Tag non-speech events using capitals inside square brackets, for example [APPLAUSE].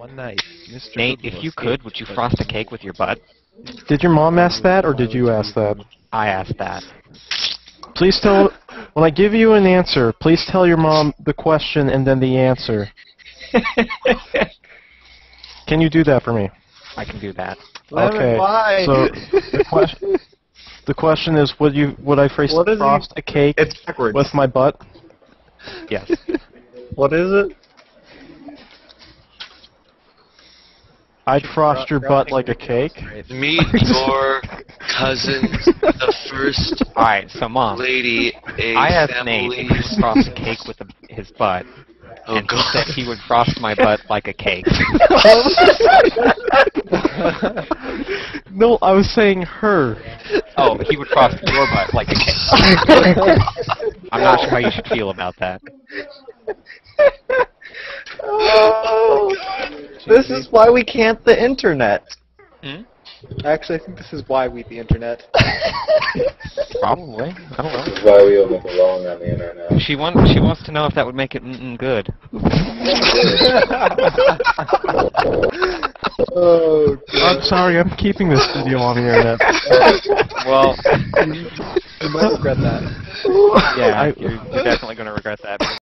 One night, Mr. Nate, Boogaloo if you could, would you frost a cake with your butt? Did your mom ask that, or did you ask that? I asked that. Please tell. When I give you an answer, please tell your mom the question and then the answer. [LAUGHS] Can you do that for me? I can do that. Lemon okay. pie. So the question, the question is, would you would I phrase What is he- frost a cake It's backwards. with my butt? Yes. what is it? I'd frost your butt like a cake. Meet [LAUGHS] your cousin, the first Alright, so mom, lady, a I asked family. Nate if he would frost a cake with a, his butt, oh and he said he would frost my butt like a cake. [LAUGHS] No, I was saying her. Oh, he would frost your butt like a cake. [LAUGHS] I'm not sure how you should feel about that. This is why we can't the internet. Hmm? Actually, I think this is why we the internet. [LAUGHS] Probably. I don't know. This is why we only belong on the internet. She wants she wants to know if that would make it mm-mm good. [LAUGHS] oh, I'm sorry, I'm keeping this video on the internet. [LAUGHS] Well, you might regret that. yeah, I- you're, you're definitely going to regret that.